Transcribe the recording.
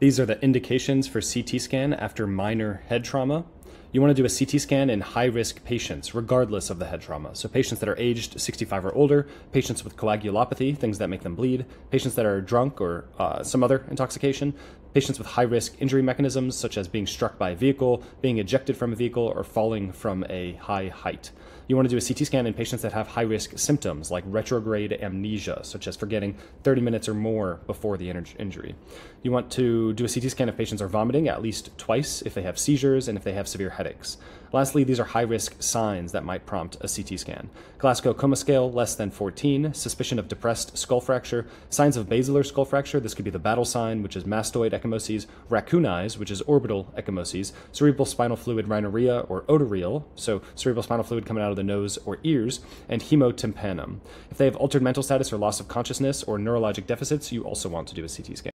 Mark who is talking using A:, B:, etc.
A: These are the indications for CT scan after minor head trauma. You want to do a CT scan in high risk patients, regardless of the head trauma. So, patients that are aged 65 or older, patients with coagulopathy, things that make them bleed, patients that are drunk or uh, some other intoxication, patients with high risk injury mechanisms, such as being struck by a vehicle, being ejected from a vehicle, or falling from a high height. You want to do a CT scan in patients that have high risk symptoms like retrograde amnesia, such as forgetting 30 minutes or more before the injury. You want to do a CT scan if patients are vomiting at least twice, if they have seizures, and if they have severe headaches. Lastly, these are high risk signs that might prompt a CT scan Glasgow Coma Scale less than 14, suspicion of depressed skull fracture, signs of basilar skull fracture. This could be the battle sign, which is mastoid ecchymoses, raccoon eyes, which is orbital ecchymoses, cerebral spinal fluid rhinorrhea or otorrhea, so cerebral spinal fluid coming out of the nose or ears, and hemotympanum. If they have altered mental status or loss of consciousness or neurologic deficits, you also want to do a CT scan.